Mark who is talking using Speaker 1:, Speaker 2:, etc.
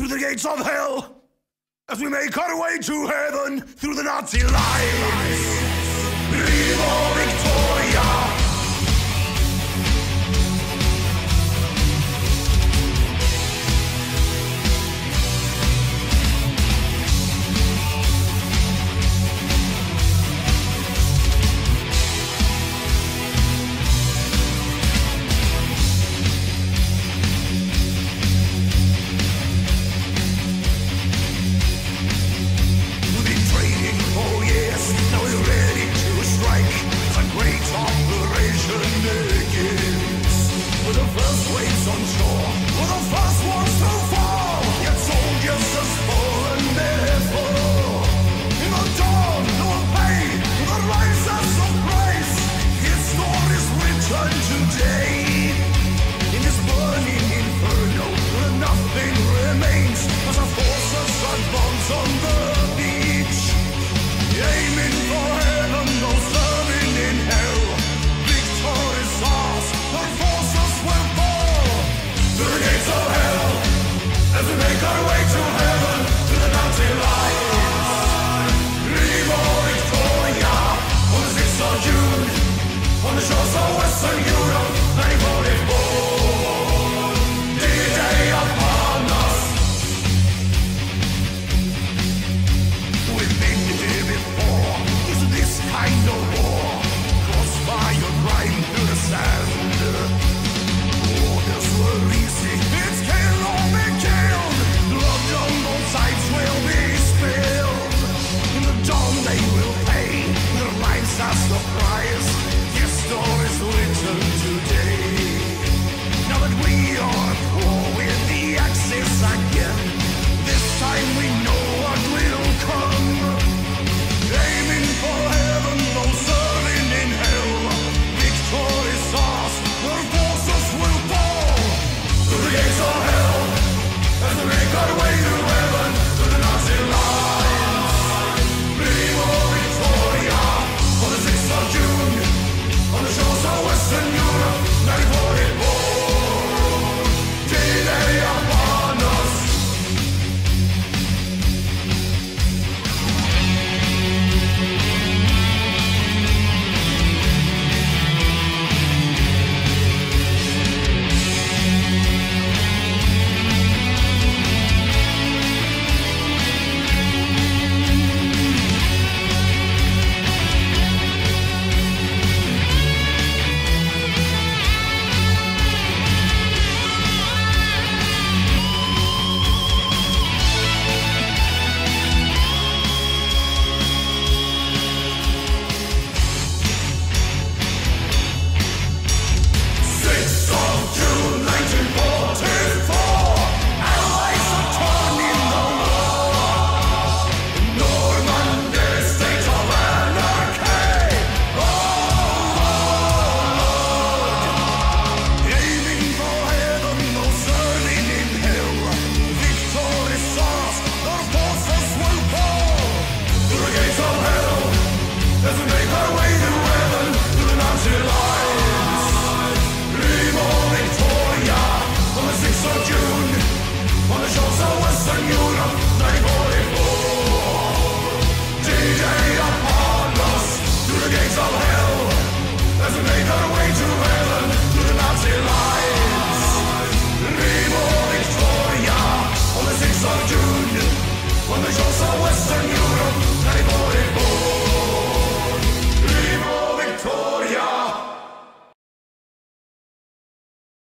Speaker 1: through the gates of hell as we make our way to heaven through the Nazi lines. Viva Victoria! day.